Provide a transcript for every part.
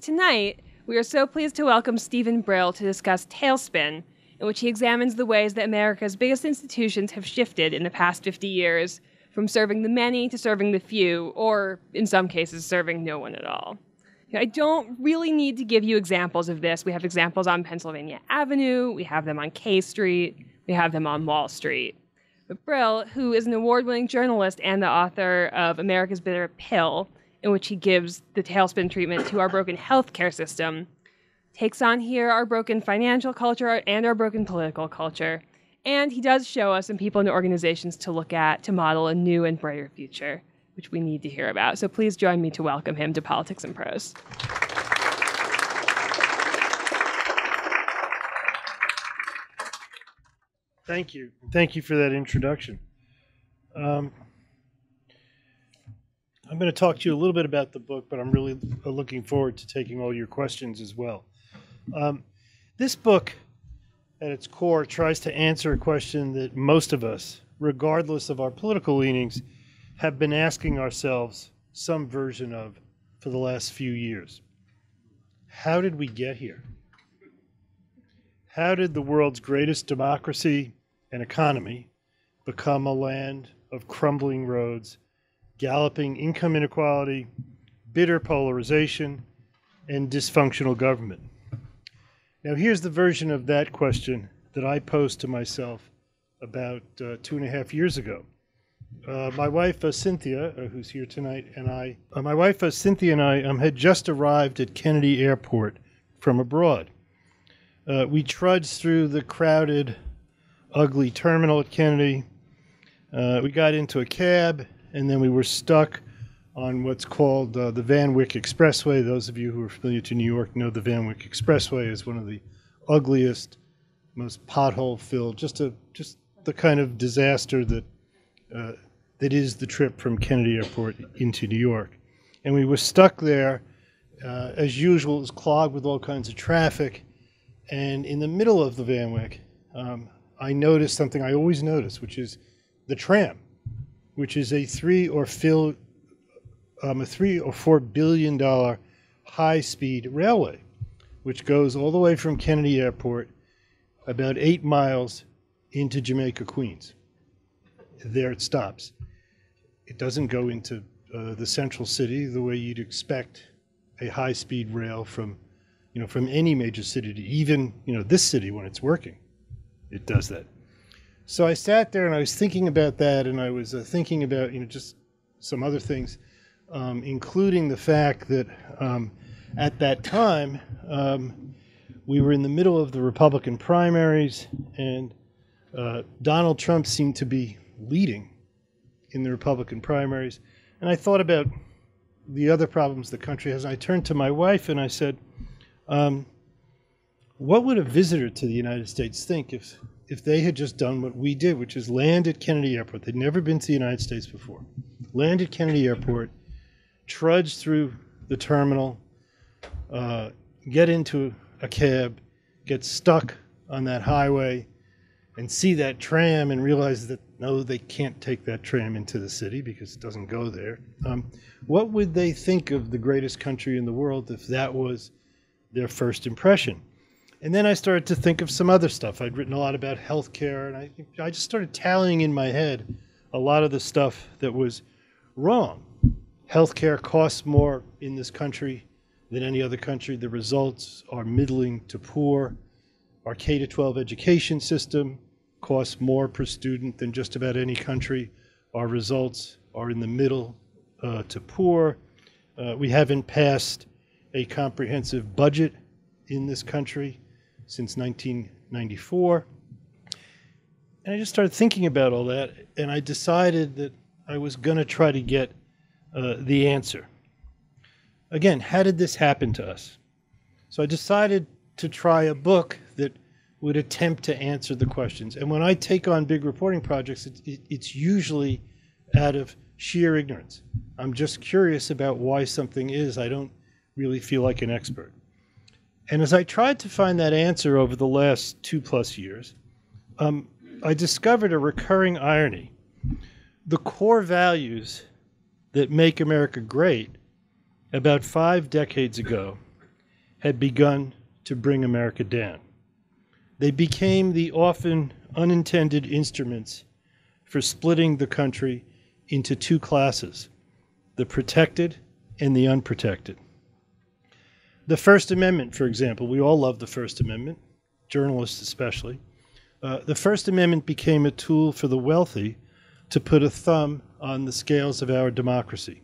Tonight, we are so pleased to welcome Steven Brill to discuss Tailspin, in which he examines the ways that America's biggest institutions have shifted in the past 50 years from serving the many to serving the few, or in some cases, serving no one at all. I don't really need to give you examples of this. We have examples on Pennsylvania Avenue, we have them on K Street, we have them on Wall Street. But Brill, who is an award winning journalist and the author of America's Bitter Pill, in which he gives the tailspin treatment to our broken healthcare system, takes on here our broken financial culture and our broken political culture. And he does show us some people and organizations to look at to model a new and brighter future, which we need to hear about. So please join me to welcome him to Politics and Prose. Thank you. Thank you for that introduction. Um, I'm going to talk to you a little bit about the book, but I'm really looking forward to taking all your questions as well. Um, this book, at its core, tries to answer a question that most of us, regardless of our political leanings, have been asking ourselves some version of for the last few years. How did we get here? How did the world's greatest democracy and economy become a land of crumbling roads, galloping income inequality, bitter polarization, and dysfunctional government? Now, here's the version of that question that I posed to myself about uh, two and a half years ago. Uh, my wife uh, Cynthia, uh, who's here tonight, and I, uh, my wife uh, Cynthia and I um, had just arrived at Kennedy Airport from abroad. we trudged through the crowded, ugly terminal at Kennedy. we got into a cab, and then we were stuck on what's called uh, the Van Wyck Expressway. Those of you who are familiar to New York know the Van Wyck Expressway is one of the ugliest, most pothole-filled, just a just the kind of disaster that uh, that is the trip from Kennedy Airport into New York. And we were stuck there, uh, as usual. It was clogged with all kinds of traffic, and in the middle of the Van Wyck, um, I noticed something I always notice, which is the tram, which is a three or fill um, a three or four billion dollar high speed railway, which goes all the way from Kennedy Airport about eight miles into Jamaica, Queens. There it stops. It doesn't go into uh, the central city the way you'd expect a high speed rail from, you know, from any major city to even, you know, this city when it's working. It does that. So I sat there and I was thinking about that, and I was uh, thinking about, you know, just some other things um, including the fact that um, at that time um, we were in the middle of the Republican primaries, and uh, Donald Trump seemed to be leading in the Republican primaries. And I thought about the other problems the country has. And I turned to my wife and I said, um, What would a visitor to the United States think if, if they had just done what we did, which is land at Kennedy Airport? They'd never been to the United States before. Land at Kennedy Airport trudge through the terminal, uh, get into a cab, get stuck on that highway, and see that tram and realize that no, they can't take that tram into the city because it doesn't go there. Um, what would they think of the greatest country in the world if that was their first impression? And then I started to think of some other stuff. I'd written a lot about healthcare, and I, I just started tallying in my head a lot of the stuff that was wrong Healthcare costs more in this country than any other country. The results are middling to poor. Our K to 12 education system costs more per student than just about any country. Our results are in the middle uh, to poor. Uh, we haven't passed a comprehensive budget in this country since 1994. And I just started thinking about all that, and I decided that I was going to try to get uh, the answer. Again, how did this happen to us? So I decided to try a book that would attempt to answer the questions. And when I take on big reporting projects, it, it, it's usually out of sheer ignorance. I'm just curious about why something is. I don't really feel like an expert. And as I tried to find that answer over the last two plus years, um, I discovered a recurring irony. The core values that make America great about five decades ago had begun to bring America down. They became the often unintended instruments for splitting the country into two classes the protected and the unprotected. The First Amendment, for example, we all love the First Amendment, journalists especially. Uh, the First Amendment became a tool for the wealthy to put a thumb on the scales of our democracy.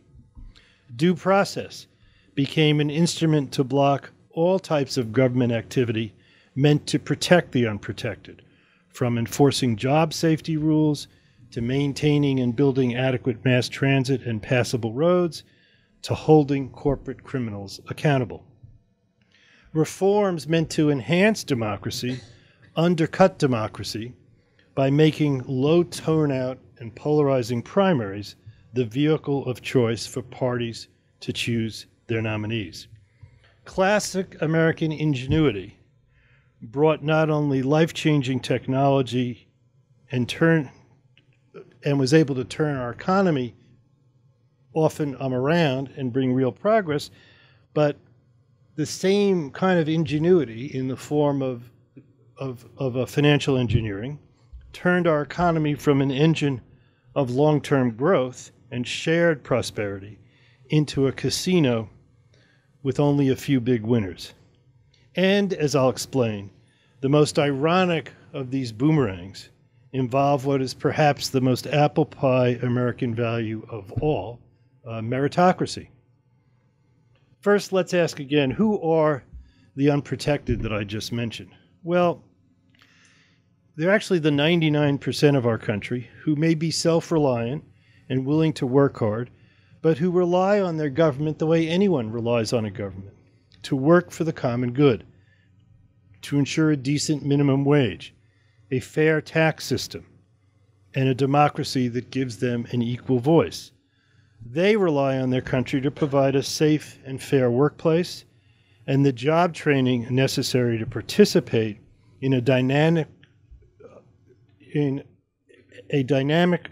Due process became an instrument to block all types of government activity meant to protect the unprotected, from enforcing job safety rules to maintaining and building adequate mass transit and passable roads to holding corporate criminals accountable. Reforms meant to enhance democracy undercut democracy by making low turnout and polarizing primaries the vehicle of choice for parties to choose their nominees. Classic American ingenuity brought not only life-changing technology and turn and was able to turn our economy often um, around and bring real progress, but the same kind of ingenuity in the form of, of, of a financial engineering turned our economy from an engine of long term growth and shared prosperity into a casino with only a few big winners. And, as I'll explain, the most ironic of these boomerangs involve what is perhaps the most apple pie American value of all uh, meritocracy. First, let's ask again who are the unprotected that I just mentioned? Well, they're actually the 99% of our country who may be self reliant and willing to work hard, but who rely on their government the way anyone relies on a government to work for the common good, to ensure a decent minimum wage, a fair tax system, and a democracy that gives them an equal voice. They rely on their country to provide a safe and fair workplace and the job training necessary to participate in a dynamic in a dynamic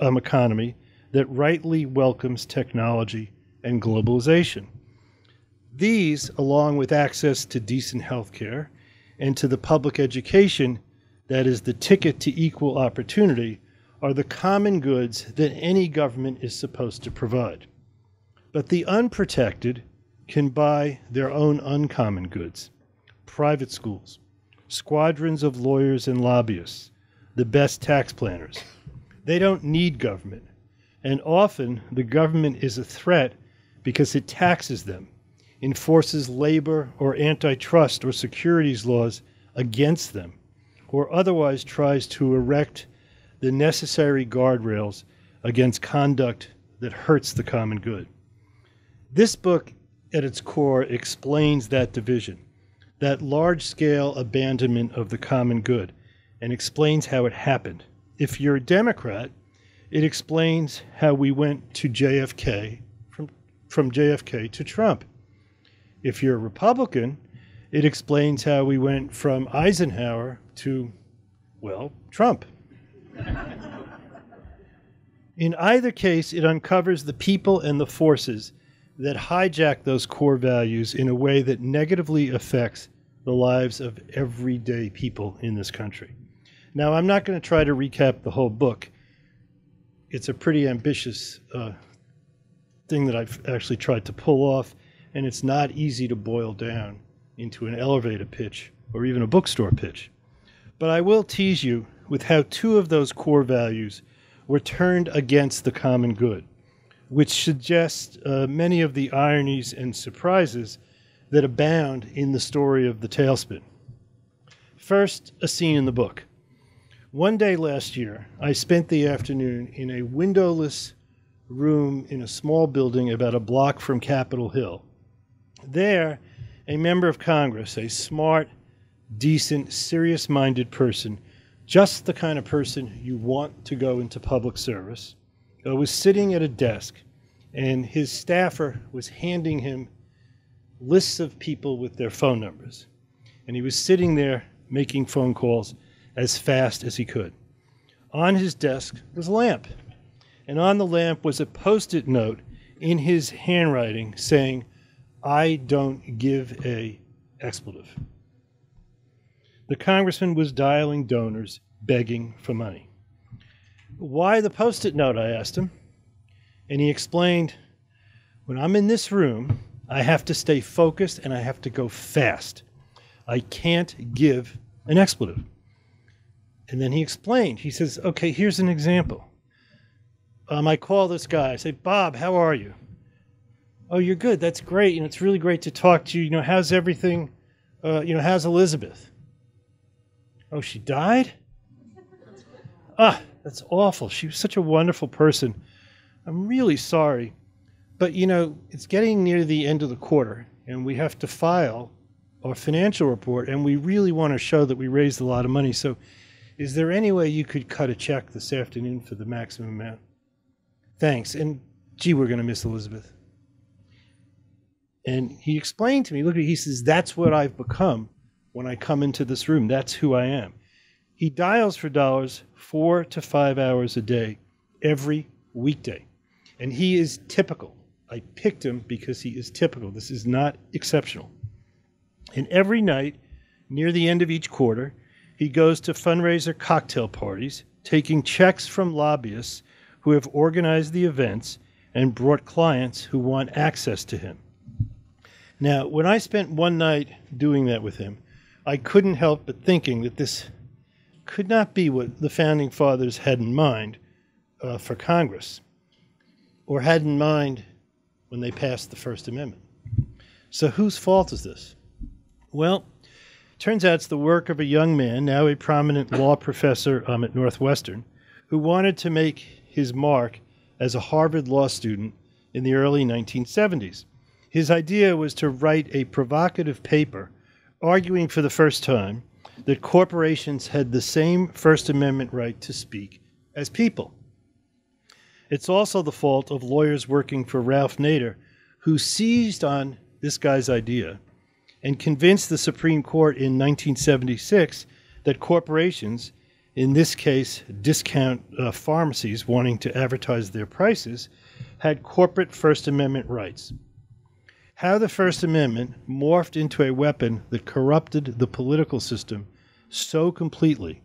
um, economy that rightly welcomes technology and globalization. These, along with access to decent health care and to the public education that is the ticket to equal opportunity, are the common goods that any government is supposed to provide. But the unprotected can buy their own uncommon goods private schools, squadrons of lawyers and lobbyists, the best tax planners. They don't need government. And often the government is a threat because it taxes them, enforces labor or antitrust or securities laws against them, or otherwise tries to erect the necessary guardrails against conduct that hurts the common good. This book, at its core, explains that division, that large scale abandonment of the common good, and explains how it happened. If you're a Democrat, it explains how we went to JFK from, from JFK to Trump. If you're a Republican, it explains how we went from Eisenhower to, well, Trump. In either case, it uncovers the people and the forces that hijack those core values in a way that negatively affects the lives of everyday people in this country. Now, I'm not going to try to recap the whole book. It's a pretty ambitious uh, thing that I've actually tried to pull off, and it's not easy to boil down into an elevator pitch or even a bookstore pitch. But I will tease you with how two of those core values were turned against the common good, which suggests uh, many of the ironies and surprises that abound in the story of the tailspin. First, a scene in the book. One day last year, I spent the afternoon in a windowless room in a small building about a block from Capitol Hill. There, a member of Congress, a smart, decent, serious minded person, just the kind of person you want to go into public service, uh, was sitting at a desk, and his staffer was handing him lists of people with their phone numbers. And he was sitting there making phone calls as fast as he could. On his desk was a lamp, and on the lamp was a post it note in his handwriting saying, I don't give a expletive. The congressman was dialing donors, begging for money. Why the post it note? I asked him. And he explained when I'm in this room, I have to stay focused and I have to go fast. I can't give an expletive. And then he explained, he says, okay, here's an example. Um, I call this guy, I say, Bob, how are you? Oh, you're good. That's great. You know, it's really great to talk to you. You know, how's everything? Uh, you know, how's Elizabeth? Oh, she died? Ah, that's awful. She was such a wonderful person. I'm really sorry. But, you know, it's getting near the end of the quarter, and we have to file our financial report, and we really want to show that we raised a lot of money. So, is there any way you could cut a check this afternoon for the maximum amount? Thanks. And gee, we're going to miss Elizabeth. And he explained to me, look, he says, that's what I've become when I come into this room. That's who I am. He dials for dollars four to five hours a day, every weekday. And he is typical. I picked him because he is typical. This is not exceptional. And every night, near the end of each quarter, he goes to fundraiser cocktail parties, taking checks from lobbyists who have organized the events and brought clients who want access to him. Now, when I spent one night doing that with him, I couldn't help but thinking that this could not be what the founding fathers had in mind uh, for Congress or had in mind when they passed the First Amendment. So, whose fault is this? Well, turns out it's the work of a young man, now a prominent law professor um, at Northwestern, who wanted to make his mark as a Harvard law student in the early 1970s. His idea was to write a provocative paper arguing for the first time that corporations had the same First Amendment right to speak as people. It's also the fault of lawyers working for Ralph Nader, who seized on this guy's idea and convinced the Supreme Court in 1976 that corporations, in this case discount uh, pharmacies wanting to advertise their prices, had corporate First Amendment rights how the First Amendment morphed into a weapon that corrupted the political system so completely,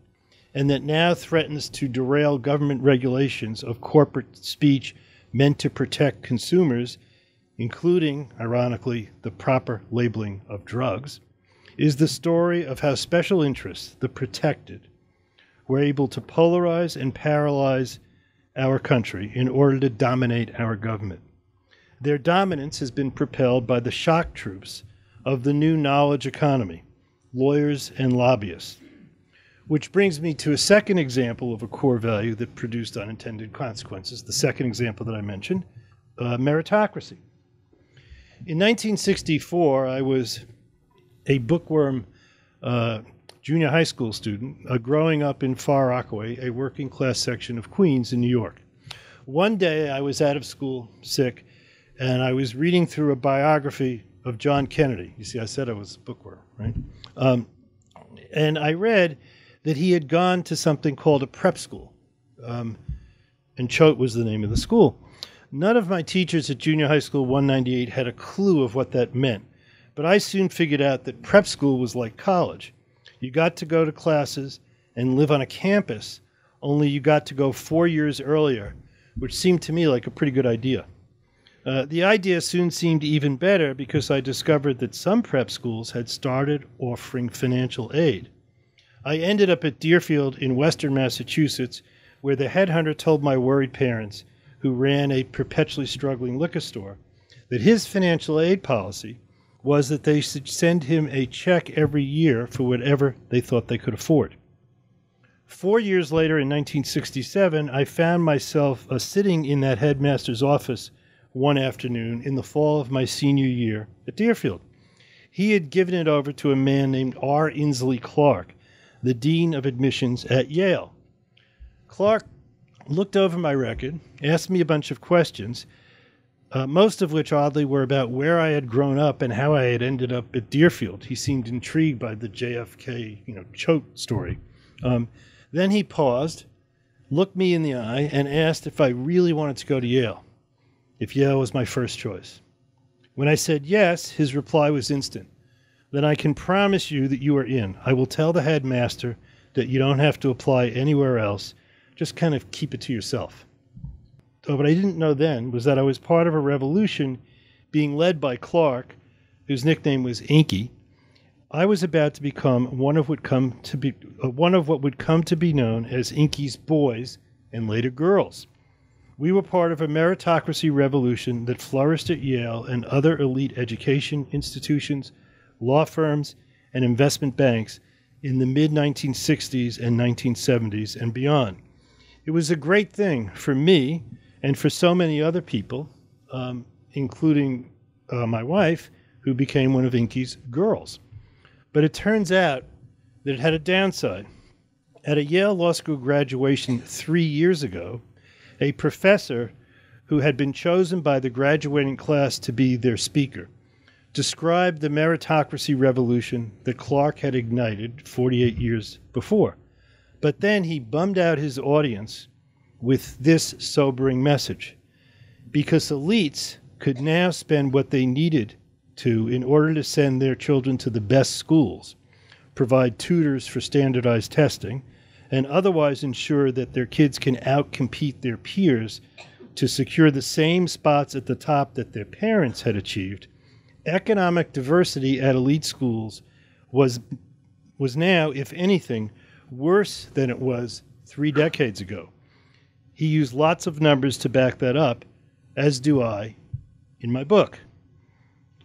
and that now threatens to derail government regulations of corporate speech meant to protect consumers, including, ironically, the proper labeling of drugs, is the story of how special interests, the protected, were able to polarize and paralyze our country in order to dominate our government. Their dominance has been propelled by the shock troops of the new knowledge economy, lawyers and lobbyists. Which brings me to a second example of a core value that produced unintended consequences. The second example that I mentioned uh, meritocracy. In 1964, I was a bookworm uh, junior high school student uh, growing up in Far Rockaway, a working class section of Queens in New York. One day I was out of school sick and I was reading through a biography of John Kennedy. You see, I said I was a bookworm, right? Um, and I read that he had gone to something called a prep school, um, and Choate was the name of the school. None of my teachers at junior high school 198 had a clue of what that meant, but I soon figured out that prep school was like college. You got to go to classes and live on a campus, only you got to go four years earlier, which seemed to me like a pretty good idea. Uh, the idea soon seemed even better because I discovered that some prep schools had started offering financial aid. I ended up at Deerfield in western Massachusetts, where the headhunter told my worried parents, who ran a perpetually struggling liquor store, that his financial aid policy was that they should send him a check every year for whatever they thought they could afford. Four years later, in 1967, I found myself uh, sitting in that headmaster's office one afternoon in the fall of my senior year at Deerfield. He had given it over to a man named R. Inslee Clark, the Dean of Admissions at Yale. Clark looked over my record, asked me a bunch of questions, uh, most of which oddly were about where I had grown up and how I had ended up at Deerfield. He seemed intrigued by the JFK, you know, Choate story. Um, then he paused, looked me in the eye, and asked if I really wanted to go to Yale if Yale was my first choice. When I said yes, his reply was instant. then I can promise you that you are in. I will tell the headmaster that you don't have to apply anywhere else. Just kind of keep it to yourself. Oh, what I didn't know then was that I was part of a revolution being led by Clark, whose nickname was Inky. I was about to become one of what come to be uh, one of what would come to be known as Inky's boys and later girls. We were part of a meritocracy revolution that flourished at Yale and other elite education institutions, law firms, and investment banks in the mid 1960s and 1970s and beyond. It was a great thing for me and for so many other people, um, including uh, my wife, who became one of Inky's girls. But it turns out that it had a downside. At a Yale Law School graduation three years ago, a professor who had been chosen by the graduating class to be their speaker described the meritocracy revolution that Clark had ignited 48 years before. But then he bummed out his audience with this sobering message because elites could now spend what they needed to in order to send their children to the best schools, provide tutors for standardized testing, and otherwise ensure that their kids can outcompete their peers to secure the same spots at the top that their parents had achieved, economic diversity at elite schools was was now, if anything, worse than it was three decades ago. He used lots of numbers to back that up, as do I in my book.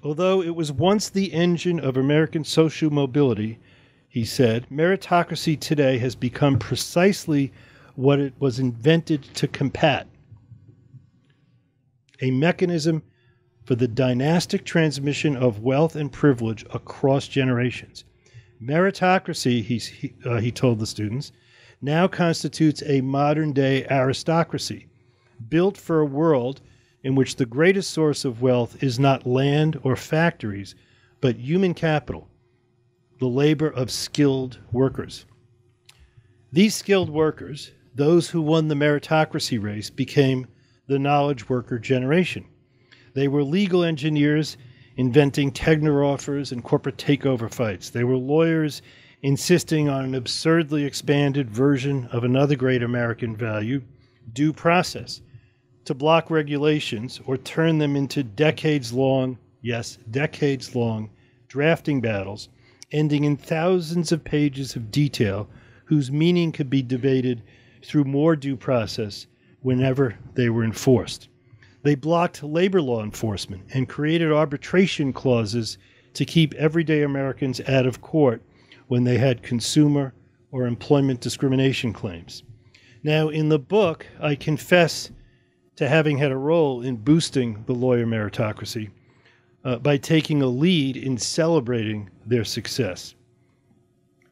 Although it was once the engine of American social mobility, he said, meritocracy today has become precisely what it was invented to combat a mechanism for the dynastic transmission of wealth and privilege across generations. Meritocracy, he, uh, he told the students, now constitutes a modern day aristocracy built for a world in which the greatest source of wealth is not land or factories, but human capital, the labor of skilled workers. These skilled workers, those who won the meritocracy race, became the knowledge worker generation. They were legal engineers inventing tender offers and corporate takeover fights. They were lawyers insisting on an absurdly expanded version of another great American value, due process, to block regulations or turn them into decades long, yes, decades long, drafting battles, ending in thousands of pages of detail whose meaning could be debated through more due process whenever they were enforced. They blocked labor law enforcement and created arbitration clauses to keep everyday Americans out of court when they had consumer or employment discrimination claims. Now, in the book, I confess to having had a role in boosting the lawyer meritocracy uh, by taking a lead in celebrating their success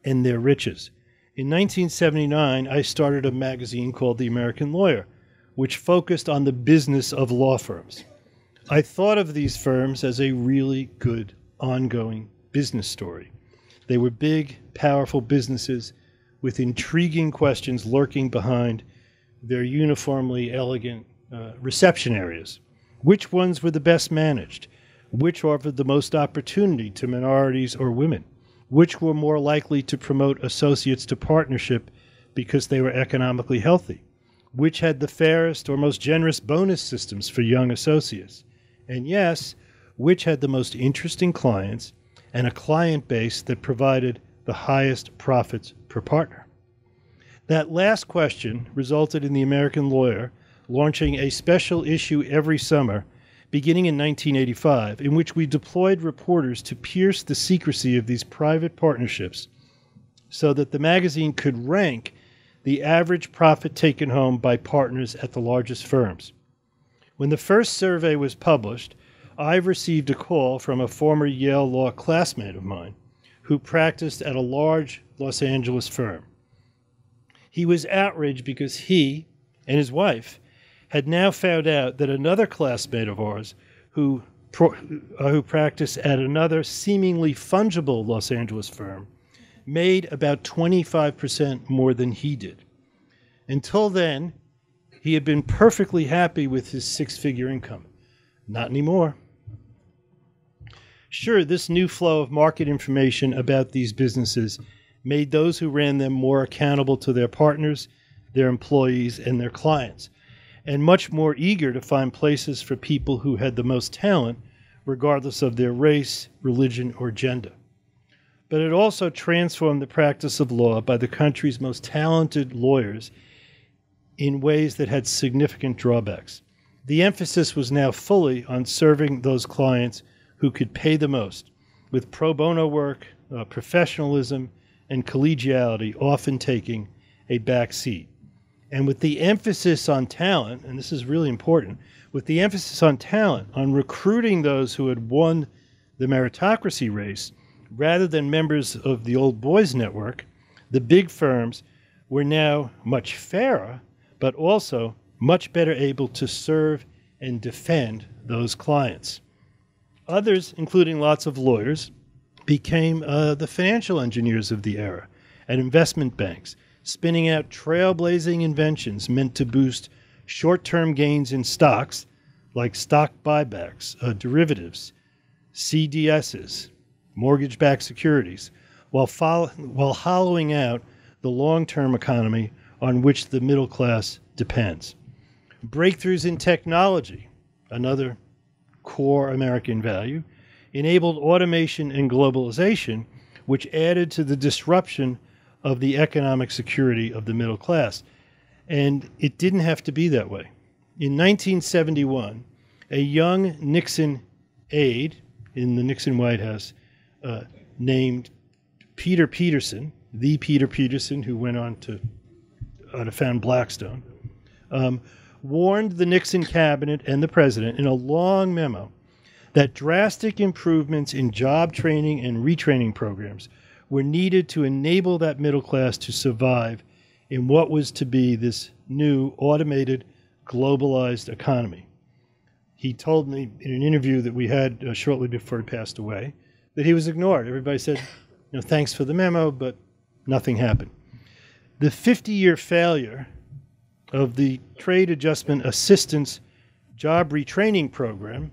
and their riches. In 1979, I started a magazine called The American Lawyer, which focused on the business of law firms. I thought of these firms as a really good ongoing business story. They were big, powerful businesses with intriguing questions lurking behind their uniformly elegant uh, reception areas. Which ones were the best managed? Which offered the most opportunity to minorities or women? Which were more likely to promote associates to partnership because they were economically healthy? Which had the fairest or most generous bonus systems for young associates? And yes, which had the most interesting clients and a client base that provided the highest profits per partner? That last question resulted in the American Lawyer launching a special issue every summer beginning in 1985, in which we deployed reporters to pierce the secrecy of these private partnerships so that the magazine could rank the average profit taken home by partners at the largest firms. When the first survey was published, I received a call from a former Yale Law classmate of mine who practiced at a large Los Angeles firm. He was outraged because he and his wife had now found out that another classmate of ours who, pro, uh, who practiced at another seemingly fungible Los Angeles firm made about 25% more than he did. Until then, he had been perfectly happy with his six figure income. Not anymore. Sure, this new flow of market information about these businesses made those who ran them more accountable to their partners, their employees, and their clients, and much more eager to find places for people who had the most talent, regardless of their race, religion, or gender. But it also transformed the practice of law by the country's most talented lawyers in ways that had significant drawbacks. The emphasis was now fully on serving those clients who could pay the most, with pro bono work, uh, professionalism, and collegiality often taking a back seat. And with the emphasis on talent, and this is really important, with the emphasis on talent, on recruiting those who had won the meritocracy race, rather than members of the old boys network, the big firms were now much fairer, but also much better able to serve and defend those clients. Others, including lots of lawyers, became uh, the financial engineers of the era at investment banks, spinning out trailblazing inventions meant to boost short term gains in stocks like stock buybacks, uh, derivatives, CDSs, mortgage backed securities, while, follow- while hollowing out the long term economy on which the middle class depends. Breakthroughs in technology, another core American value, enabled automation and globalization, which added to the disruption of the economic security of the middle class. And it didn't have to be that way. In 1971, a young Nixon aide in the Nixon White House uh, named Peter Peterson, the Peter Peterson who went on to, uh, to found Blackstone, um, warned the Nixon cabinet and the president in a long memo that drastic improvements in job training and retraining programs were needed to enable that middle class to survive in what was to be this new automated globalized economy. He told me in an interview that we had uh, shortly before he passed away that he was ignored. Everybody said, you know, thanks for the memo, but nothing happened. The 50 year failure of the Trade Adjustment Assistance Job Retraining Program,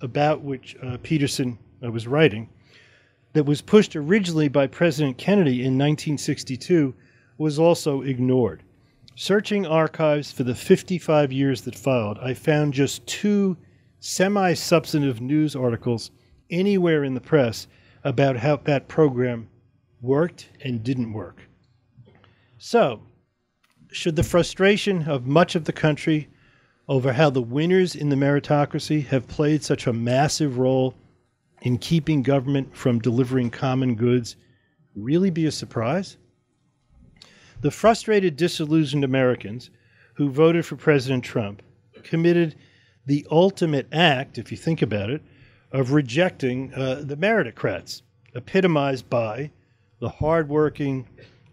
about which uh, Peterson uh, was writing, that was pushed originally by President Kennedy in 1962, was also ignored. Searching archives for the 55 years that followed, I found just two semi substantive news articles anywhere in the press about how that program worked and didn't work. So, should the frustration of much of the country over how the winners in the meritocracy have played such a massive role in keeping government from delivering common goods really be a surprise? The frustrated, disillusioned Americans who voted for President Trump committed the ultimate act, if you think about it, of rejecting uh, the meritocrats, epitomized by the hardworking,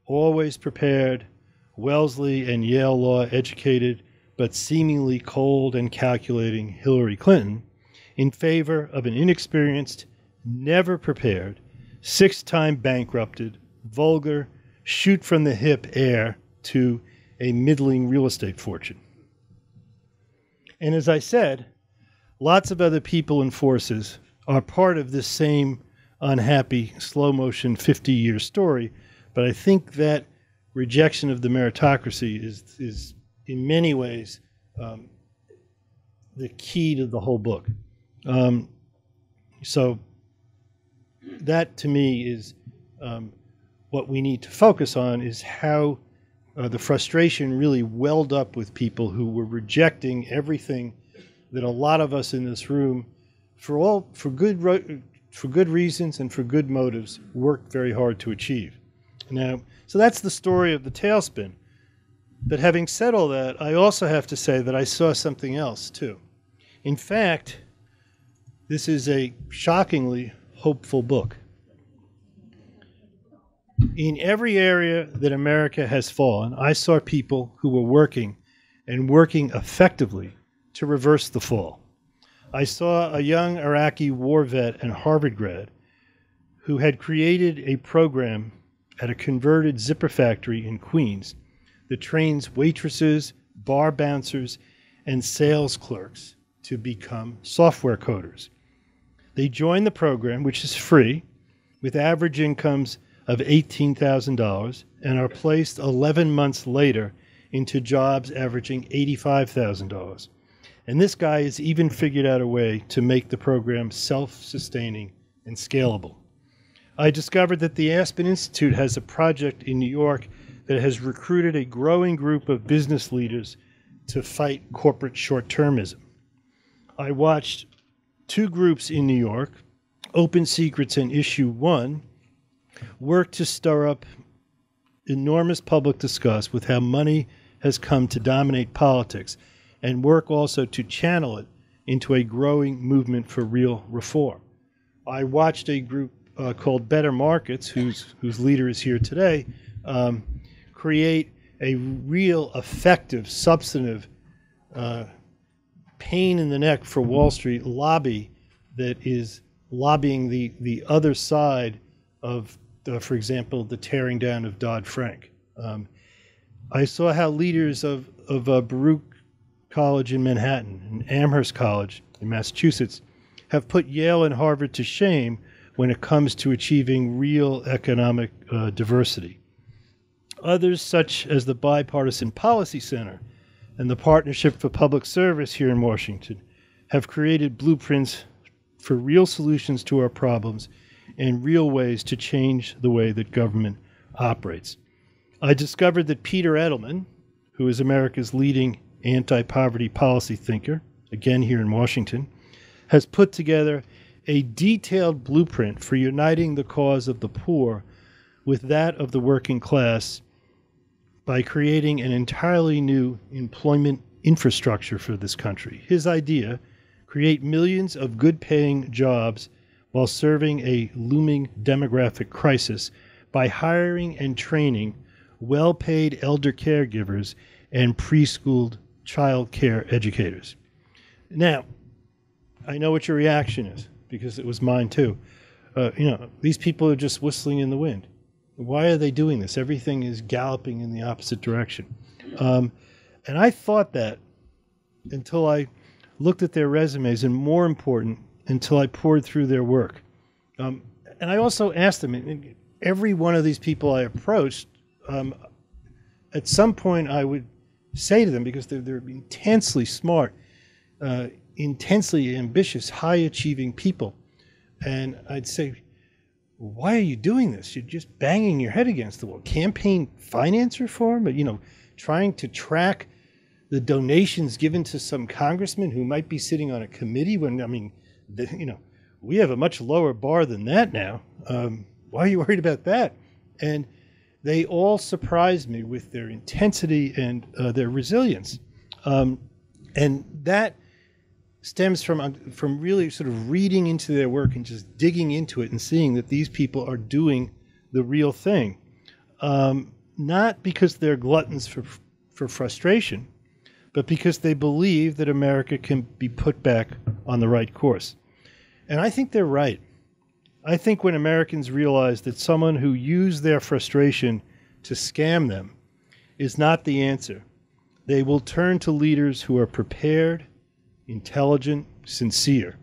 always prepared, Wellesley and Yale law educated, but seemingly cold and calculating Hillary Clinton in favor of an inexperienced, never prepared, six time bankrupted, vulgar, shoot from the hip heir to a middling real estate fortune. And as I said, lots of other people and forces are part of this same unhappy slow motion 50 year story, but I think that rejection of the meritocracy is, is in many ways um, the key to the whole book. Um, so that to me is um, what we need to focus on is how uh, the frustration really welled up with people who were rejecting everything that a lot of us in this room, for all for good for good reasons and for good motives, worked very hard to achieve. Now, so that's the story of the tailspin. But having said all that, I also have to say that I saw something else too. In fact, this is a shockingly hopeful book. In every area that America has fallen, I saw people who were working and working effectively to reverse the fall. I saw a young Iraqi war vet and Harvard grad who had created a program at a converted zipper factory in Queens that trains waitresses, bar bouncers, and sales clerks to become software coders. They join the program, which is free, with average incomes of $18,000, and are placed 11 months later into jobs averaging $85,000. And this guy has even figured out a way to make the program self sustaining and scalable. I discovered that the Aspen Institute has a project in New York that has recruited a growing group of business leaders to fight corporate short termism. I watched two groups in New York, Open Secrets and Issue One, work to stir up enormous public disgust with how money has come to dominate politics, and work also to channel it into a growing movement for real reform. I watched a group uh, called Better Markets, whose, whose leader is here today, um, create a real effective, substantive uh, pain in the neck for Wall Street lobby that is lobbying the, the other side of, uh, for example, the tearing down of Dodd Frank. Um, I saw how leaders of, of uh, Baruch College in Manhattan and Amherst College in Massachusetts have put Yale and Harvard to shame when it comes to achieving real economic uh, diversity. Others, such as the Bipartisan Policy Center and the Partnership for Public Service here in Washington, have created blueprints for real solutions to our problems and real ways to change the way that government operates. I discovered that Peter Edelman, who is America's leading anti poverty policy thinker, again here in Washington, has put together a detailed blueprint for uniting the cause of the poor with that of the working class by creating an entirely new employment infrastructure for this country. His idea create millions of good paying jobs while serving a looming demographic crisis by hiring and training well paid elder caregivers and preschooled child care educators. Now, I know what your reaction is because it was mine too. Uh, you know, these people are just whistling in the wind. Why are they doing this? Everything is galloping in the opposite direction. Um, and I thought that until I looked at their resumes, and more important, until I poured through their work. Um, and I also asked them, every one of these people I approached, um, at some point I would say to them, because they're, they're intensely smart, uh, intensely ambitious, high achieving people. And I'd say, why are you doing this? You're just banging your head against the wall. Campaign finance reform, but you know, trying to track the donations given to some congressman who might be sitting on a committee. When I mean, the, you know, we have a much lower bar than that now. Um, why are you worried about that? And they all surprised me with their intensity and uh, their resilience. Um, and that stems from um, from really sort of reading into their work and just digging into it and seeing that these people are doing the real thing, um, not because they're gluttons for for frustration, but because they believe that America can be put back on the right course. And I think they're right. I think when Americans realize that someone who used their frustration to scam them is not the answer, they will turn to leaders who are prepared intelligent, sincere,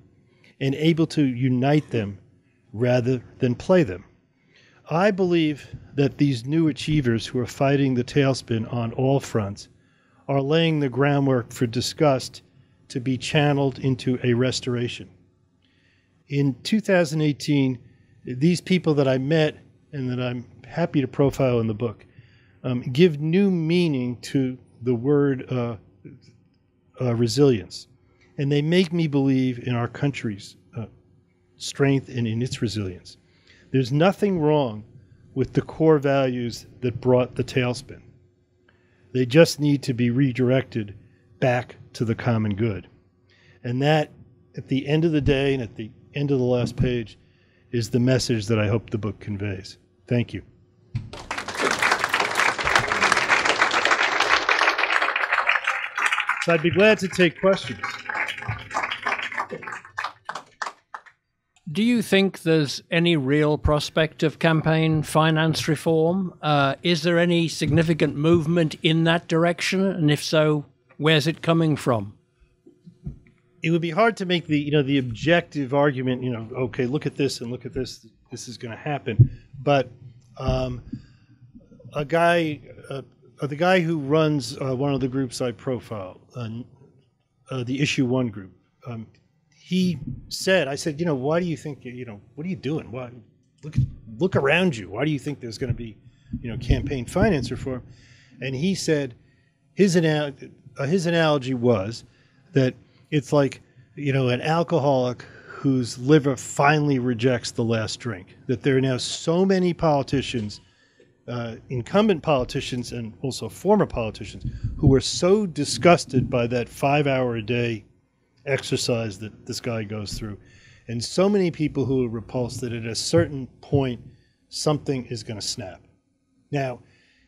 and able to unite them rather than play them. I believe that these new achievers who are fighting the tailspin on all fronts are laying the groundwork for disgust to be channeled into a restoration. In 2018, these people that I met and that I'm happy to profile in the book um, give new meaning to the word uh, uh, resilience and they make me believe in our country's uh, strength and in its resilience. There's nothing wrong with the core values that brought the tailspin. They just need to be redirected back to the common good. And that, at the end of the day and at the end of the last page, is the message that I hope the book conveys. Thank you. So I'd be glad to take questions. Do you think there's any real prospect of campaign finance reform? Uh, is there any significant movement in that direction? And if so, where's it coming from? it would be hard to make the you know the objective argument. You know, okay, look at this and look at this. This is going to happen, but um, a guy, uh, uh, the guy who runs uh, one of the groups I profile, uh, uh, the issue one group, um, he said, I said, you know, why do you think, you know, what are you doing? Why, look, look around you. Why do you think there's going to be, you know, campaign finance reform? And he said, his, anal- uh, his analogy was that it's like, you know, an alcoholic whose liver finally rejects the last drink. That there are now so many politicians, uh, incumbent politicians and also former politicians, who are so disgusted by that five hour a day exercise that this guy goes through. And so many people who are repulsed that at a certain point, something is going to snap. Now,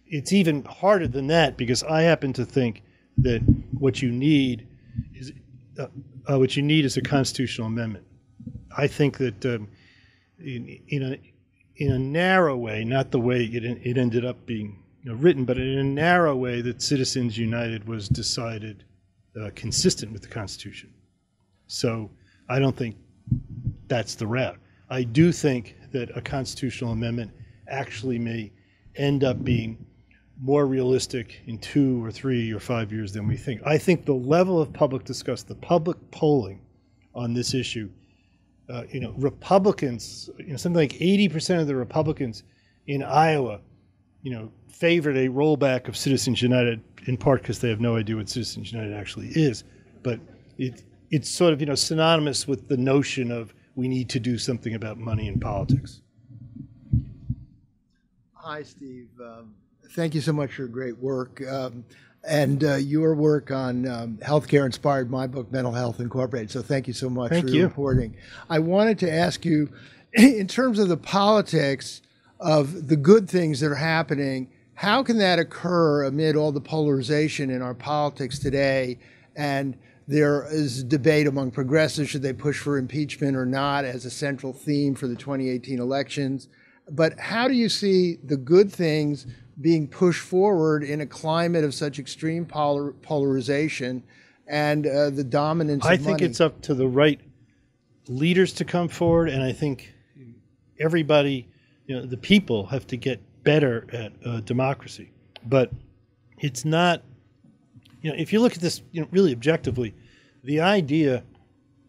it's even harder than that because I happen to think that what you need is uh, uh, what you need is a constitutional amendment. I think that um, in, in, a in a narrow way, not the way it it ended up being you know, written, but in a narrow way, that Citizens United was decided uh, consistent with the Constitution. So I don't think that's the route. I do think that a constitutional amendment actually may end up being more realistic in two or three or five years than we think. I think the level of public discuss, the public polling on this issue, uh, you know, Republicans, you know, something like 80% of the Republicans in Iowa, you know, favored a rollback of Citizens United in part because they have no idea what Citizens United actually is. But it, it's sort of you know synonymous with the notion of we need to do something about money in politics. Hi, Steve. Um, thank you so much for your great work. Um, and uh, your work on um, healthcare inspired my book, Mental Health Incorporated. So thank you so much thank for you. reporting. I wanted to ask you, in terms of the politics of the good things that are happening, how can that occur amid all the polarization in our politics today? And there is debate among progressives should they push for impeachment or not as a central theme for the 2018 elections. But how do you see the good things being pushed forward in a climate of such extreme polar, polarization and uh, the dominance I think money? it's up to the right leaders to come forward, and I think everybody, you know, the people have to get better at uh, democracy. But it's not you know, if you look at this, you know, really objectively, the idea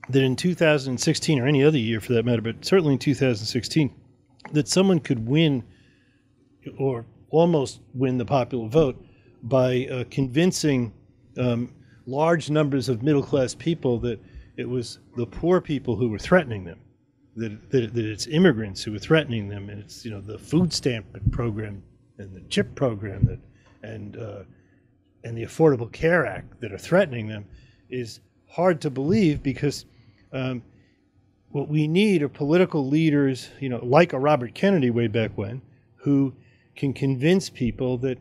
that in 2016 or any other year for that matter, but certainly in 2016, that someone could win or almost win the popular vote by uh, convincing um, large numbers of middle class people that it was the poor people who were threatening them, that, that, that it's immigrants who were threatening them, and it's you know the food stamp program and the chip program that and uh, and the Affordable Care Act that are threatening them is hard to believe because um, what we need are political leaders, you know, like a Robert Kennedy way back when, who can convince people that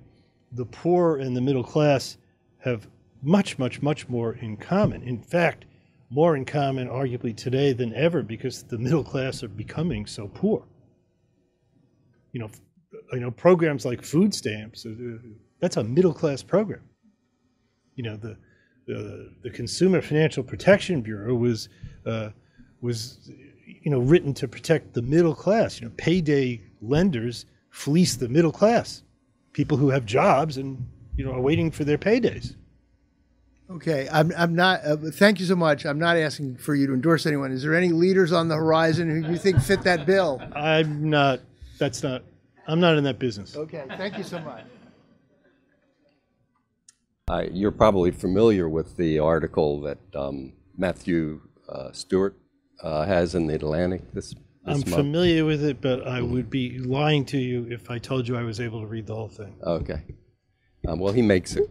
the poor and the middle class have much, much, much more in common. In fact, more in common, arguably, today than ever because the middle class are becoming so poor. You know, you know, programs like food stamps, uh, that's a middle class program you know the the, the Consumer Financial Protection Bureau was uh, was you know written to protect the middle class. You know, payday lenders fleece the middle class, people who have jobs and you know are waiting for their paydays. Okay, I'm, I'm not. Uh, thank you so much. I'm not asking for you to endorse anyone. Is there any leaders on the horizon who you think fit that bill? I'm not. That's not. I'm not in that business. Okay, thank you so much. Uh, you're probably familiar with the article that um, Matthew uh, Stewart uh, has in the Atlantic this, this I'm month. familiar with it, but I would be lying to you if I told you I was able to read the whole thing. Okay. Um, well, he makes a,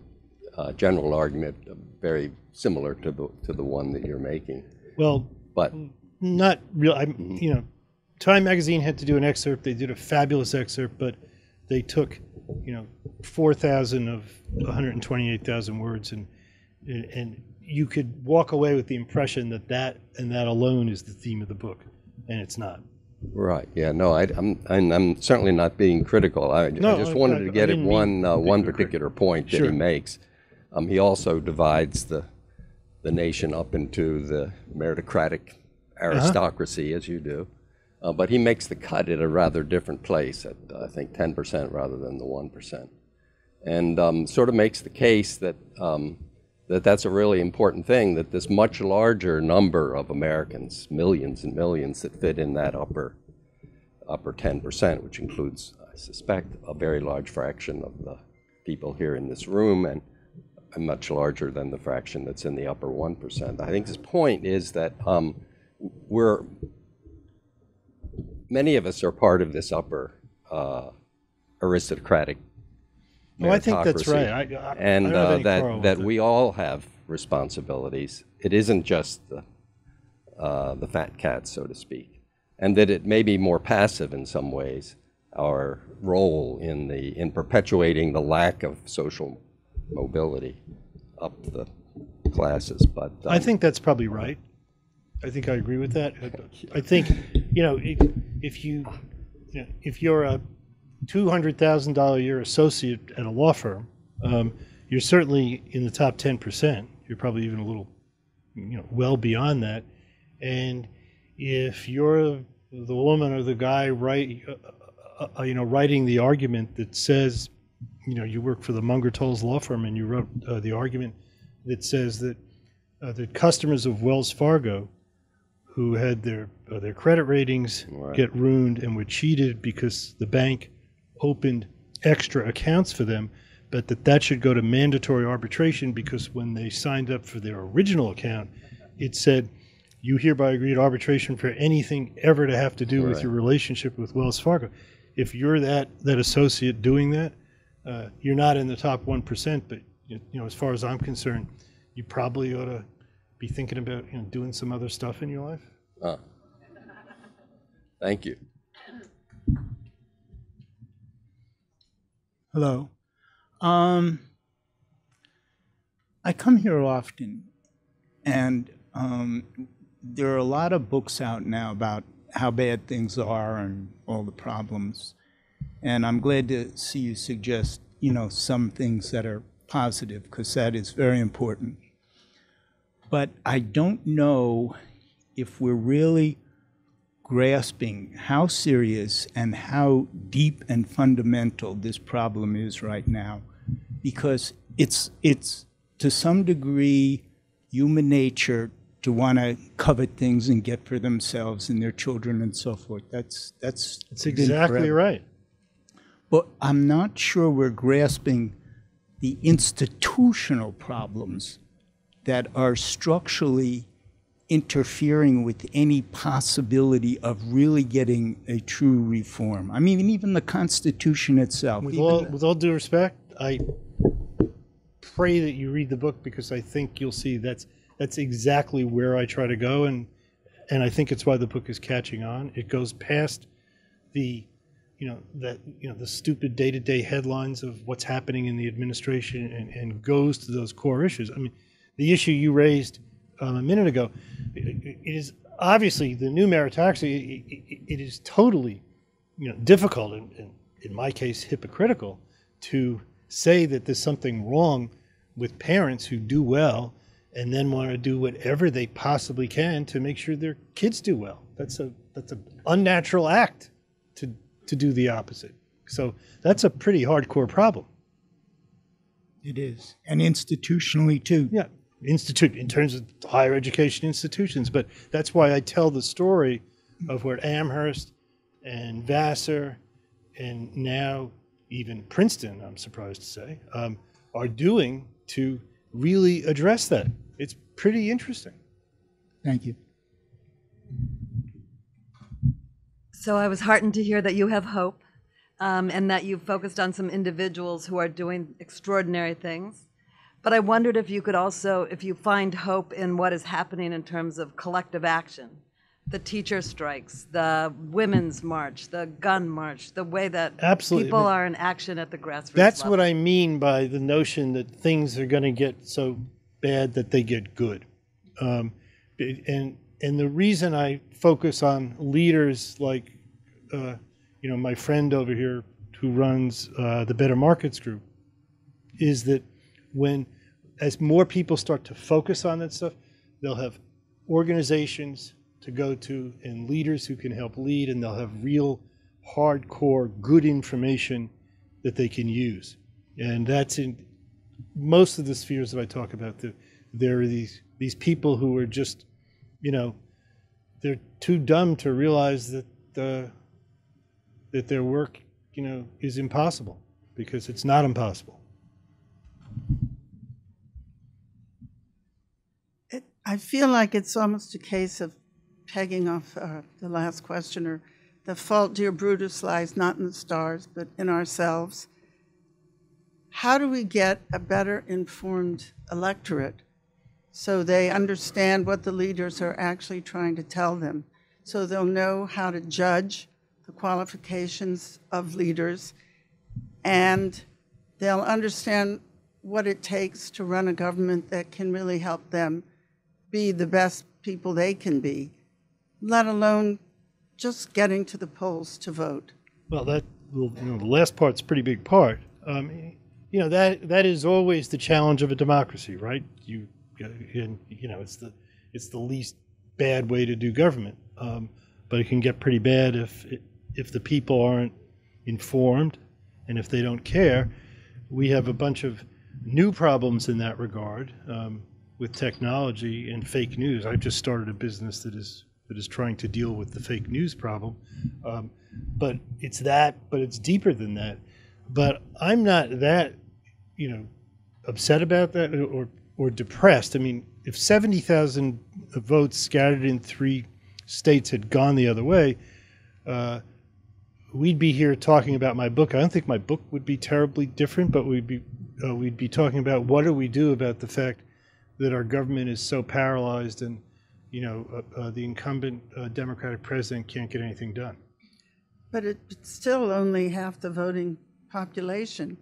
a general argument uh, very similar to the to the one that you're making, Well, but not real. I'm, you know, Time Magazine had to do an excerpt. They did a fabulous excerpt, but they took, you know, four thousand of 128,000 words, and and you could walk away with the impression that that and that alone is the theme of the book, and it's not. right, yeah, no, I, I'm I'm I'm certainly not being critical. I, No, I just wanted I- to get at one uh, one particular point that Sure. he makes. Um, he also divides the the nation up into the meritocratic aristocracy as you do. Uh, but he makes the cut at a rather different place at, uh, I think, 10% rather than the 1%. And um, sort of makes the case that, um, that that's a really important thing, that this much larger number of Americans, millions and millions that fit in that upper, upper 10%, which includes, I suspect, a very large fraction of the people here in this room and much larger than the fraction that's in the upper 1%. I think his point is that um, we're many of us are part of this upper uh, aristocratic. Well, I think that's right. I, I, and I uh, that that it. we all have responsibilities. It isn't just the uh, the fat cat, so to speak, and that it may be more passive in some ways. Our role in the in perpetuating the lack of social mobility up the classes, but I um, think that's probably right. I think I agree with that. I think, you know, if, if you, you know, if you're a two hundred thousand dollar a year associate at a law firm, um, you're certainly in the top ten percent. You're probably even a little, you know, well beyond that. And if you're the woman or the guy right, uh, uh, you know, writing the argument that says, you know, you work for the Munger Tolles law firm and you wrote uh, the argument that says that uh, the customers of Wells Fargo who had their uh, their credit ratings Right. get ruined and were cheated because the bank opened extra accounts for them, but that that should go to mandatory arbitration because when they signed up for their original account, it said you hereby agree to arbitration for anything ever to have to do with your relationship with Wells Fargo. If you're that that associate doing that, uh, you're not in the top one percent. But you you know, as far as I'm concerned, you probably ought to be thinking about you know doing some other stuff in your life. uh, thank you. Hello. Um, I come here often, and um, there are a lot of books out now about how bad things are and all the problems. And I'm glad to see you suggest, you know, some things that are positive, because that is very important. But I don't know if we're really grasping how serious and how deep and fundamental this problem is right now. Because it's it's to some degree human nature to want to covet things and get for themselves and their children and so forth. That's that's That's exactly right. but i'm not sure we're grasping the institutional problems that are structurally interfering with any possibility of really getting a true reform. I mean, even the Constitution itself. With all, with all due respect, I pray that you read the book because I think you'll see that's that's exactly where I try to go, and and I think it's why the book is catching on. It goes past the, you know, that you know the stupid day to day headlines of what's happening in the administration, and, and goes to those core issues. I mean, the issue you raised um, a minute ago, it, it is obviously the new meritocracy. It, it, it is totally you know, difficult and, and in my case hypocritical to say that there's something wrong with parents who do well and then want to do whatever they possibly can to make sure their kids do well. That's a that's an unnatural act to to do the opposite. So that's a pretty hardcore problem. it is. And institutionally, too. Yeah, institute in terms of higher education institutions, but that's why I tell the story of what Amherst and Vassar and now even Princeton, I'm surprised to say, um, are doing to really address that. It's pretty interesting. Thank you. So I was heartened to hear that you have hope um, and that you've focused on some individuals who are doing extraordinary things. But I wondered if you could also, if you find hope in what is happening in terms of collective action, the teacher strikes, the women's march, the gun march, the way that Absolutely. people are in action at the grassroots That's level. what I mean by the notion that things are going to get so bad that they get good. Um, and and the reason I focus on leaders like, uh, you know, my friend over here who runs uh, the Better Markets Group, is that when as more people start to focus on that stuff, they'll have organizations to go to and leaders who can help lead, and they'll have real, hardcore, good information that they can use. And that's in most of the spheres that I talk about. The, there are these these people who are just, you know, they're too dumb to realize that uh, that their work, you know, is impossible because it's not impossible. It, I feel like it's almost a case of pegging off uh, the last questioner. The fault, dear Brutus, lies not in the stars, but in ourselves. How do we get a better informed electorate so they understand what the leaders are actually trying to tell them? So they'll know how to judge the qualifications of leaders and they'll understand what it takes to run a government that can really help them be the best people they can be, let alone just getting to the polls to vote. Well, that you know, the last part's a pretty big part. Um, you know that that is always the challenge of a democracy, right? You you know it's the it's the least bad way to do government, um, but it can get pretty bad if if the people aren't informed and if they don't care. We have a bunch of new problems in that regard um, with technology and fake news. I've just started a business that is that is trying to deal with the fake news problem, um, but it's that, but it's deeper than that. But I'm not that you know upset about that or or depressed. I mean, if seventy thousand votes scattered in three states had gone the other way, uh, we'd be here talking about my book. I don't think my book would be terribly different, but we'd be uh, we'd be talking about what do we do about the fact that our government is so paralyzed and you know uh, uh the incumbent uh, Democratic president can't get anything done. But it's still only half the voting population.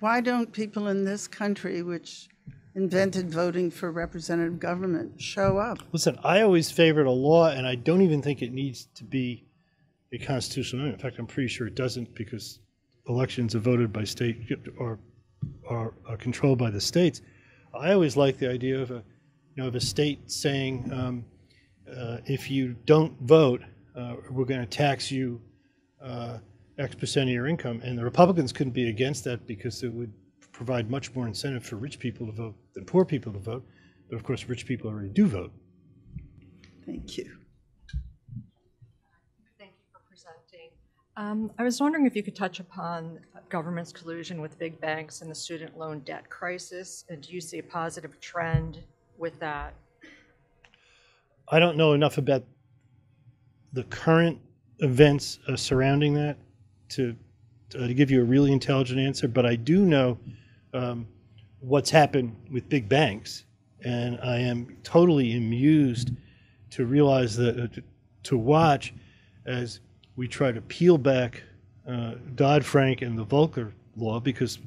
Why don't people in this country, which invented voting for representative government, show up? Listen, I always favored a law, and I don't even think it needs to be a constitutional amendment. In fact, I'm pretty sure it doesn't because elections are voted by state or are, are controlled by the states. I always like the idea of a, you know, of a state saying, um, uh, if you don't vote, uh, we're going to tax you uh, X percent of your income. And the Republicans couldn't be against that because it would provide much more incentive for rich people to vote than poor people to vote. But of course, rich people already do vote. Thank you. Thank you for presenting. Um, I was wondering if you could touch upon government's collusion with big banks and the student loan debt crisis, and do you see a positive trend with that? I don't know enough about the current events uh, surrounding that to uh, to give you a really intelligent answer, but I do know um, what's happened with big banks, and I am totally amused to realize that uh, to, to, watch as we try to peel back uh, Dodd Frank and the Volcker law, because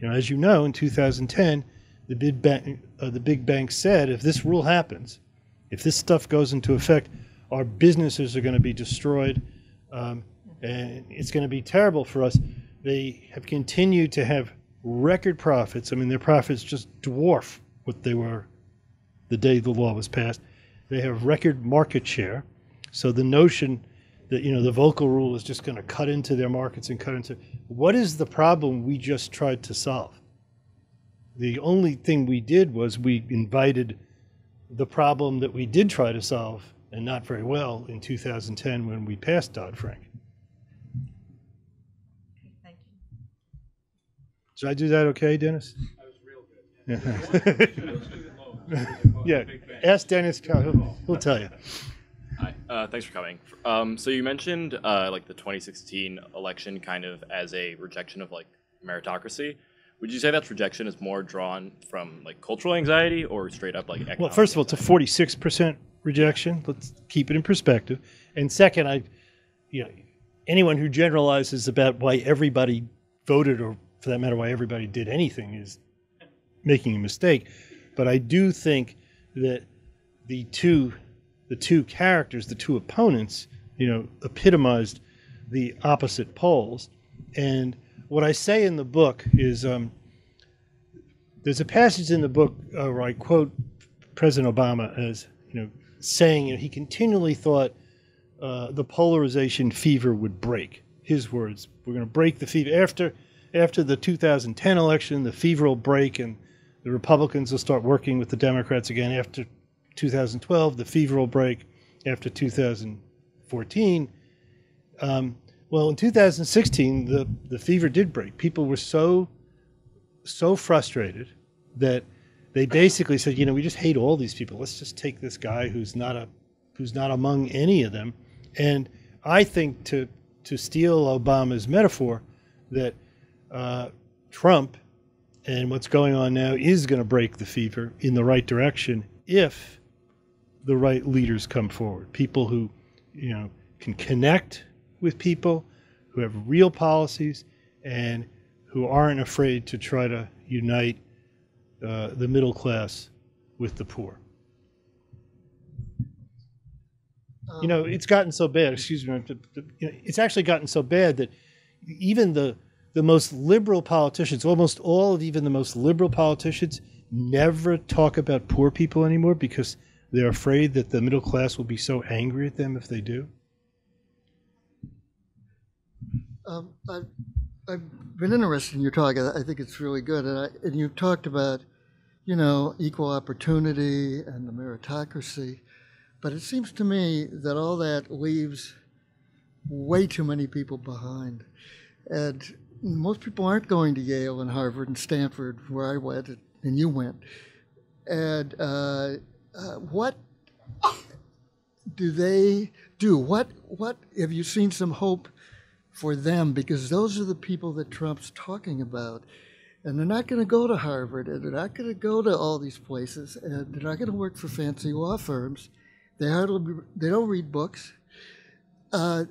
you know, as you know, in 2010, the big bank uh, the big bank said if this rule happens, if this stuff goes into effect, our businesses are going to be destroyed. Um, and it's going to be terrible for us. They have continued to have record profits. I mean, their profits just dwarf what they were the day the law was passed. They have record market share. So the notion that you know the Volcker rule is just going to cut into their markets and cut into what is the problem we just tried to solve? The only thing we did was we invited the problem that we did try to solve and not very well in 2010 when we passed Dodd Frank. Okay, thank you. Did I do that okay, Dennis? That was real good. Yeah, ask Dennis. He'll, he'll tell you. Hi, uh, thanks for coming. Um, so you mentioned uh, like the 2016 election kind of as a rejection of like meritocracy. Would you say that rejection is more drawn from like cultural anxiety or straight up like economic Well, first of all, it's a 46% rejection. Let's keep it in perspective. And second, I, you know, anyone who generalizes about why everybody voted or for that matter, why everybody did anything is making a mistake. But I do think that the two, the two characters, the two opponents, you know, epitomized the opposite poles. And what I say in the book is, um, there's a passage in the book uh, where I quote President Obama as you know saying you know, he continually thought uh, the polarization fever would break. His words: "We're going to break the fever after after the 2010 election. The fever will break, and the Republicans will start working with the Democrats again. After 2012, the fever will break. After 2014." Um, well, in 2016, the, the fever did break. People were so so frustrated that they basically said, you know, we just hate all these people. Let's just take this guy who's not a who's not among any of them. And I think to to steal Obama's metaphor, that uh, Trump and what's going on now is going to break the fever in the right direction if the right leaders come forward. People who, you know, can connect with people, who have real policies, and who aren't afraid to try to unite uh, the middle class with the poor. you know, it's gotten so bad. Excuse me. You know, it's actually gotten so bad that even the the most liberal politicians, almost all of even the most liberal politicians, never talk about poor people anymore because they're afraid that the middle class will be so angry at them if they do. Um, I've, I've been interested in your talk. I think it's really good, and, I, and you've talked about, you know, equal opportunity and the meritocracy, but it seems to me that all that leaves way too many people behind, and most people aren't going to Yale and Harvard and Stanford, where I went and you went. And uh, uh, what do they do? What what have you seen some hope for them? Because those are the people that Trump's talking about. And they're not going to go to Harvard, and they're not going to go to all these places, and they're not going to work for fancy law firms. They hardly they don't read books, uh,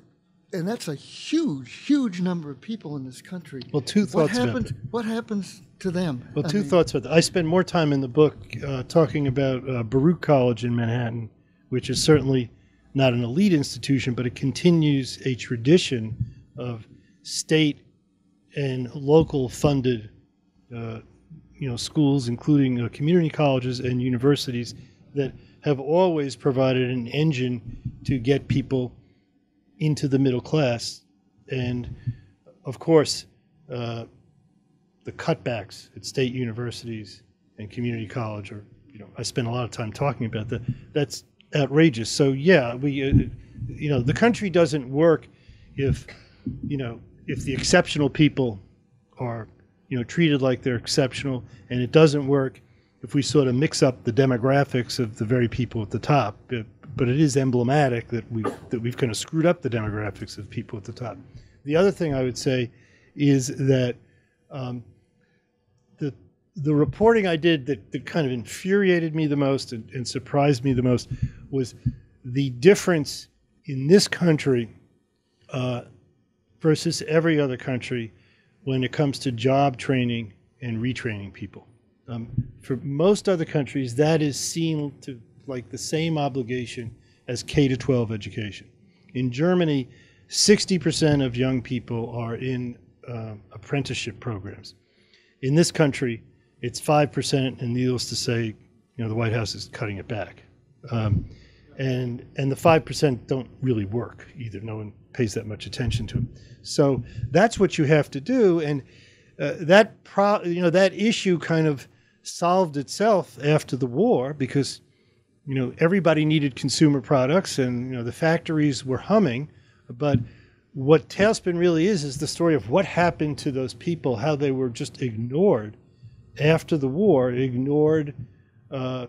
and that's a huge, huge number of people in this country. Well, two what thoughts about happens? What happens to them? Well, I two mean, thoughts about that. I spend more time in the book uh, talking about uh, Baruch College in Manhattan, which is certainly not an elite institution, but it continues a tradition of state and local funded, uh, you know, schools, including uh, community colleges and universities, that have always provided an engine to get people into the middle class, and of course. The cutbacks at state universities and community college are you know I spend a lot of time talking about that. That's outrageous. So yeah we uh, you know the country doesn't work if you know if the exceptional people are you know treated like they're exceptional and it doesn't work if we sort of mix up the demographics of the very people at the top. But, but it is emblematic that we that we've kind of screwed up the demographics of people at the top. The other thing i would say is that um, the reporting I did that, that kind of infuriated me the most and, and surprised me the most was the difference in this country uh, versus every other country when it comes to job training and retraining people. Um, for most other countries, that is seen to like the same obligation as K to 12 education. In Germany, 60% of young people are in uh, apprenticeship programs in this country, it's five percent, and needless to say, you know, the White House is cutting it back, um, and and the five percent don't really work either. No one pays that much attention to them. So that's what you have to do, and uh, that pro, you know, that issue kind of solved itself after the war because you know everybody needed consumer products, and you know the factories were humming, but what Tailspin really is is the story of what happened to those people, how they were just ignored after the war, ignored uh,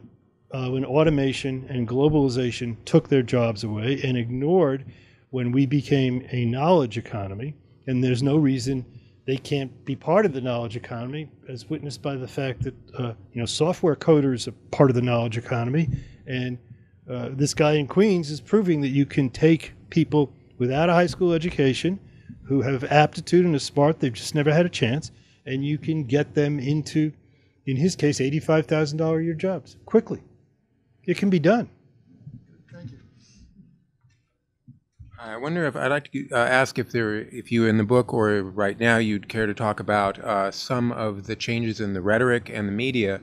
uh, when automation and globalization took their jobs away, and ignored when we became a knowledge economy. And there's no reason they can't be part of the knowledge economy, as witnessed by the fact that uh, you know software coders are part of the knowledge economy, and uh, this guy in Queens is proving that you can take people without a high school education who have aptitude and are smart, they've just never had a chance, and you can get them into, in his case, $85,000 a year jobs quickly. It can be done. Thank you. I wonder if I'd like to uh, ask if there, if you in the book or right now you'd care to talk about uh, some of the changes in the rhetoric and the media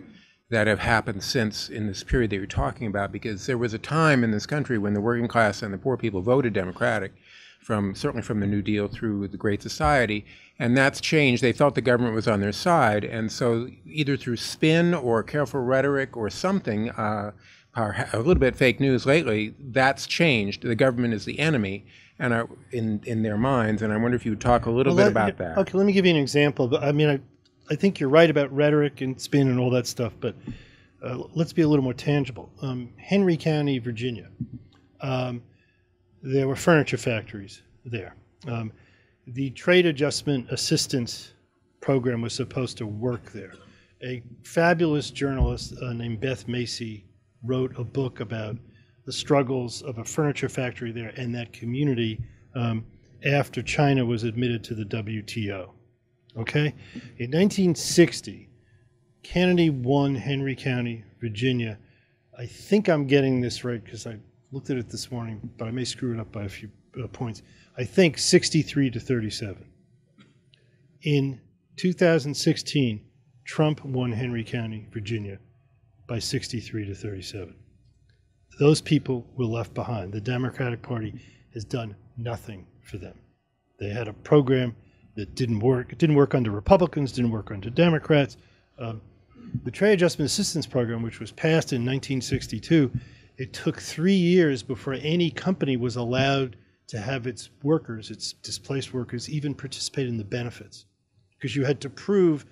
that have happened since in this period that you're talking about, because there was a time in this country when the working class and the poor people voted Democratic, from certainly from the New Deal through the Great Society, and that's changed. They thought the government was on their side, and so either through spin or careful rhetoric or something. Uh, a little bit fake news lately, that's changed. The government is the enemy, and I, in in their minds. And I wonder if you would talk a little Well, bit let- about that. Okay, let me give you an example. But I mean, I, I think you're right about rhetoric and spin and all that stuff. But uh, let's be a little more tangible. Um, Henry County, Virginia. Um, there were furniture factories there. Um, the trade adjustment assistance program was supposed to work there. A fabulous journalist uh, named Beth Macy wrote a book about the struggles of a furniture factory there and that community um, after China was admitted to the WTO. Okay? In 1960, Kennedy won Henry County, Virginia. I think I'm getting this right because I looked at it this morning, but I may screw it up by a few uh, points. I think 63 to 37. In 2016, Trump won Henry County, Virginia by 63 to 37. Those people were left behind. The Democratic Party has done nothing for them. They had a program that didn't work. It didn't work under Republicans, didn't work under Democrats. Um, the Trade Adjustment Assistance Program, which was passed in 1962, it took three years before any company was allowed to have its workers, its displaced workers, even participate in the benefits. Because you had to prove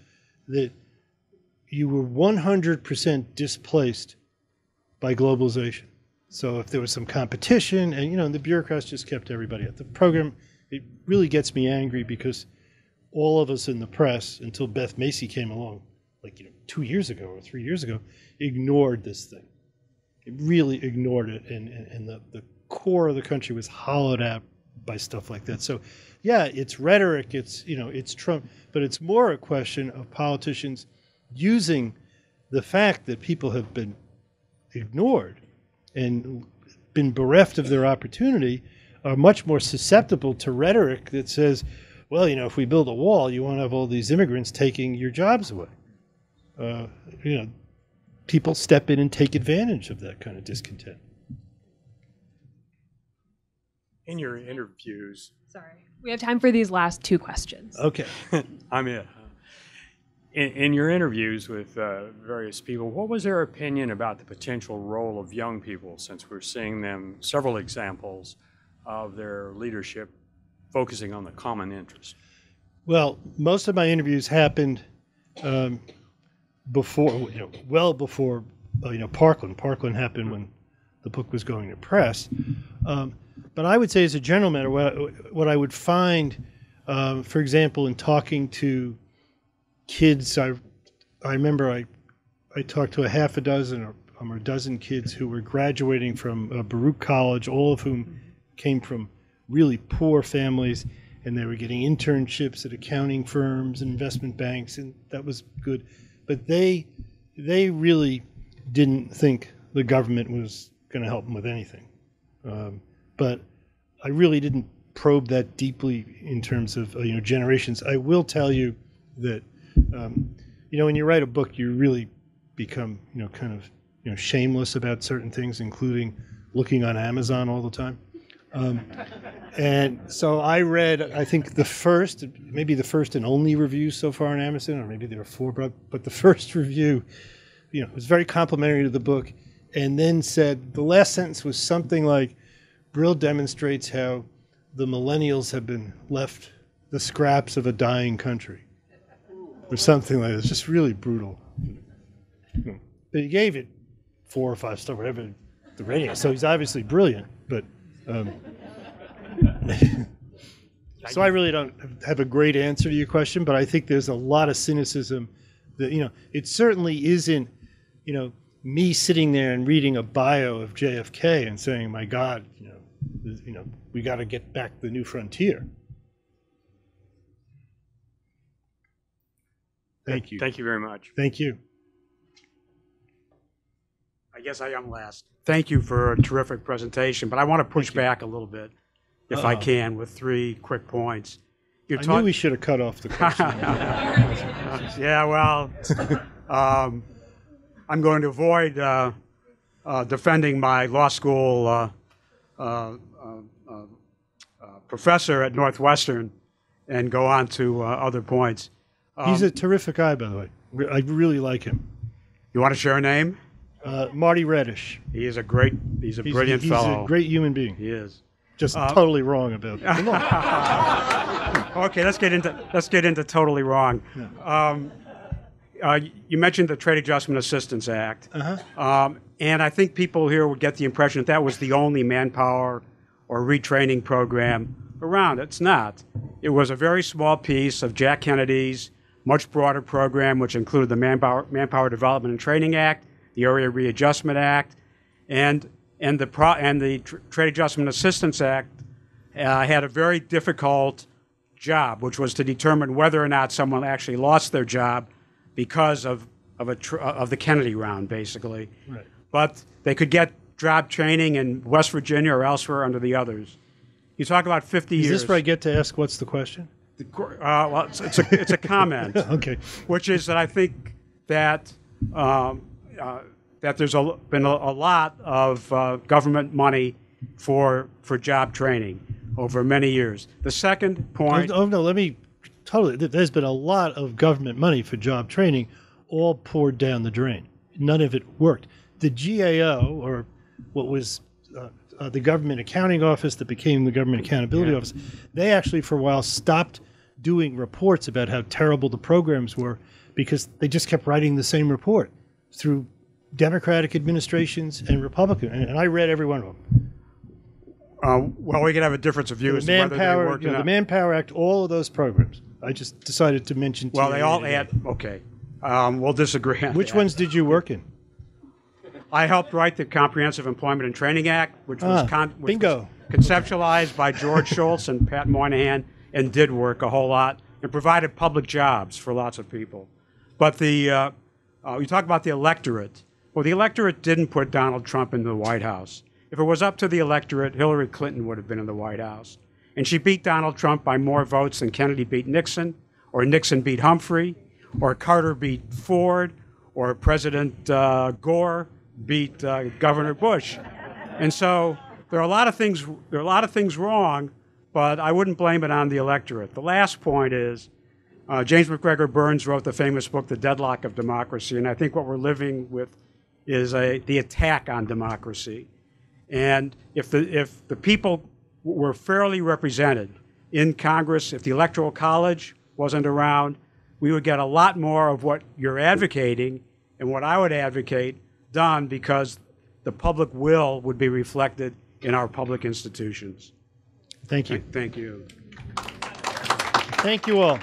that you were 100% displaced by globalization. So if there was some competition, and you know, the bureaucrats just kept everybody out. The program, it really gets me angry because all of us in the press, until Beth Macy came along, like you know, two years ago or three years ago, ignored this thing. It really ignored it, and, and, and the, the core of the country was hollowed out by stuff like that. So, yeah, it's rhetoric, it's you know, it's Trump, but it's more a question of politicians using the fact that people have been ignored and been bereft of their opportunity are much more susceptible to rhetoric that says, well, you know, if we build a wall, you won't have all these immigrants taking your jobs away. Uh, you know, people step in and take advantage of that kind of discontent. In your interviews, Sorry. We have time for these last two questions. Okay. I'm it. huh? In, in your interviews with uh, various people, what was their opinion about the potential role of young people, since we're seeing them several examples of their leadership focusing on the common interest? Well, most of my interviews happened um, before, you know, well before, uh, you know, Parkland. Parkland happened when the book was going to press. Um, but I would say, as a general matter, what I, what I would find, um, for example, in talking to kids, I, I remember I, I talked to a half a dozen or, um, a dozen kids who were graduating from uh, Baruch College, all of whom came from really poor families, and they were getting internships at accounting firms and investment banks, and that was good. But they, they really didn't think the government was going to help them with anything. Um, but I really didn't probe that deeply in terms of uh, you know generations. I will tell you that um, you know when you write a book, you really become you know kind of you know shameless about certain things, including looking on Amazon all the time. Um, and so I read, I think the first, maybe the first and only review so far on Amazon, or maybe there were four, but, but the first review, you know, was very complimentary to the book, and then said the last sentence was something like, Brill demonstrates how the millennials have been left the scraps of a dying country, or something like that. It's just really brutal. But he gave it four or five stars, whatever the rating. So he's obviously brilliant, but. Um, so I really don't have a great answer to your question, but I think there's a lot of cynicism that you know it certainly isn't you know me sitting there and reading a bio of JFK and saying, "My God, you know, you know, we got to get back the new frontier." Thank you. Thank you very much. Thank you. I guess I am last. Thank you for a terrific presentation, but I want to push back a little bit. if I Uh-oh. can, with three quick points. You're I knew we should have cut off the question. yeah, well, um, I'm going to avoid uh, uh, defending my law school uh, uh, uh, uh, uh, professor at Northwestern and go on to uh, other points. He's Um, a terrific guy, by the way. Re- I really like him. You want to share a name? Uh, Marty Redish. He is a great, he's a He's, brilliant he's fellow. a great human being. He is. Just Uh, totally wrong about okay, let's get into let's get into totally wrong. Um, uh, you mentioned the Trade Adjustment Assistance Act, Uh-huh. um, and I think people here would get the impression that that was the only manpower or retraining program around. It's not. It was a very small piece of Jack Kennedy's much broader program, which included the Manpower, Manpower Development and Training Act, the Area Readjustment Act, and and the pro, and the Tr- Trade Adjustment Assistance Act uh, had a very difficult job, which was to determine whether or not someone actually lost their job because of of a tr- of the Kennedy round, basically. Right. But they could get job training in West Virginia or elsewhere under the others. You talk about 50 Is years. Is this where I get to ask what's the question? Uh, well, it's, it's, a, it's a comment. Okay. Which is that I think that um, uh, that there's a, been a, a lot of uh, government money for for job training over many years. The second point. Oh, no, let me totally. There's been a lot of government money for job training, all poured down the drain. None of it worked. The GAO, or what was uh, uh, the Government Accounting Office that became the Government Accountability Yeah. Office, they actually for a while stopped doing reports about how terrible the programs were because they just kept writing the same report through Democratic administrations and Republican. And, and I read every one of them. Uh, well, we can have a difference of view The as to whether they Manpower, worked you or know, the not. Manpower Act, all of those programs. I just decided to mention. Well, they all add. Okay, um, we'll disagree. On Which that. ones did you work in? I helped write the Comprehensive Employment and Training Act, which was, Ah, con- which bingo. was conceptualized by George Shultz and Pat Moynihan and did work a whole lot and provided public jobs for lots of people. But the uh, uh, you talk about the electorate. Well, the electorate didn't put Donald Trump in the White House. If it was up to the electorate, Hillary Clinton would have been in the White House. And she beat Donald Trump by more votes than Kennedy beat Nixon, or Nixon beat Humphrey, or Carter beat Ford, or President uh, Gore beat uh, Governor Bush. And so there are a lot of things there are a lot of things wrong, but I wouldn't blame it on the electorate. The last point is uh, James MacGregor Burns wrote the famous book The Deadlock of Democracy, and I think what we're living with is a the attack on democracy. And if the if the people were fairly represented in Congress, if the Electoral College wasn't around, we would get a lot more of what you're advocating and what I would advocate done because the public will would be reflected in our public institutions. Thank you. Thank you. Thank you all.